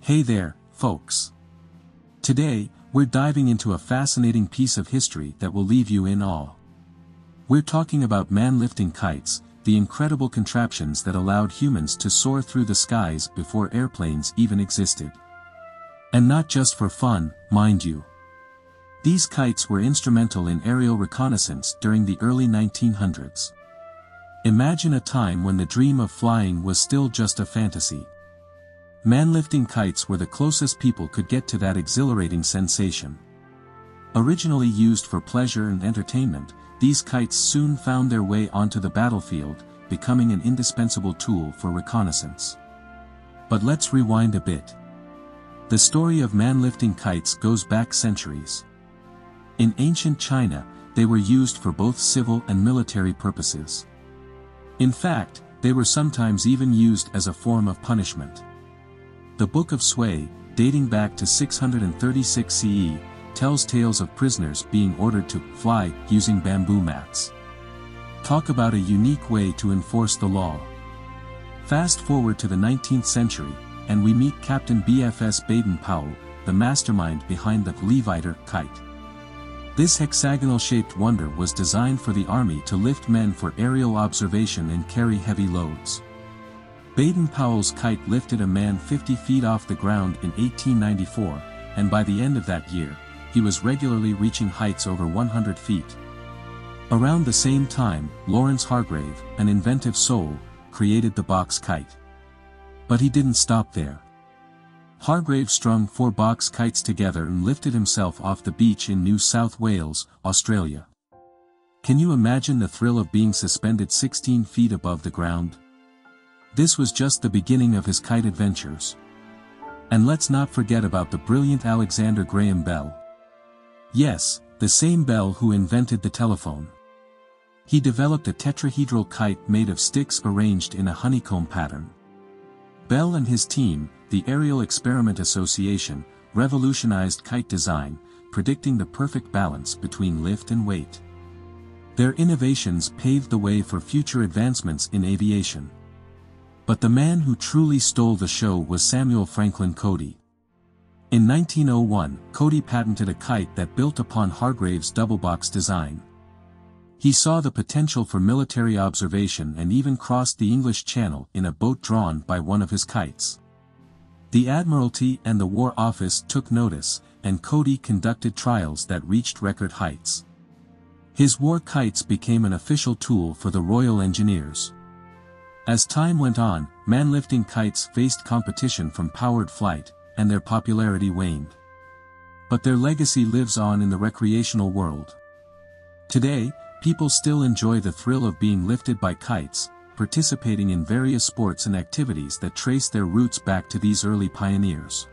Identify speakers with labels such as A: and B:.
A: Hey there, folks. Today, we're diving into a fascinating piece of history that will leave you in awe. We're talking about man-lifting kites, the incredible contraptions that allowed humans to soar through the skies before airplanes even existed. And not just for fun, mind you. These kites were instrumental in aerial reconnaissance during the early 1900s. Imagine a time when the dream of flying was still just a fantasy. Man-lifting kites were the closest people could get to that exhilarating sensation. Originally used for pleasure and entertainment, these kites soon found their way onto the battlefield, becoming an indispensable tool for reconnaissance. But let's rewind a bit. The story of man-lifting kites goes back centuries. In ancient China, they were used for both civil and military purposes. In fact, they were sometimes even used as a form of punishment. The Book of Sui, dating back to 636 CE, tells tales of prisoners being ordered to fly using bamboo mats. Talk about a unique way to enforce the law. Fast forward to the 19th century, and we meet Captain BFS Baden-Powell, the mastermind behind the Levitor kite. This hexagonal-shaped wonder was designed for the army to lift men for aerial observation and carry heavy loads. Baden-Powell's kite lifted a man 50 feet off the ground in 1894, and by the end of that year, he was regularly reaching heights over 100 feet. Around the same time, Lawrence Hargrave, an inventive soul, created the box kite. But he didn't stop there. Hargrave strung four box kites together and lifted himself off the beach in New South Wales, Australia. Can you imagine the thrill of being suspended 16 feet above the ground? This was just the beginning of his kite adventures. And let's not forget about the brilliant Alexander Graham Bell. Yes, the same Bell who invented the telephone. He developed a tetrahedral kite made of sticks arranged in a honeycomb pattern. Bell and his team, the Aerial Experiment Association, revolutionized kite design, predicting the perfect balance between lift and weight. Their innovations paved the way for future advancements in aviation. But the man who truly stole the show was Samuel Franklin Cody. In 1901, Cody patented a kite that built upon Hargrave's double-box design. He saw the potential for military observation and even crossed the English Channel in a boat drawn by one of his kites. The Admiralty and the War Office took notice, and Cody conducted trials that reached record heights. His war kites became an official tool for the Royal Engineers. As time went on, man-lifting kites faced competition from powered flight, and their popularity waned. But their legacy lives on in the recreational world. Today, people still enjoy the thrill of being lifted by kites, participating in various sports and activities that trace their roots back to these early pioneers.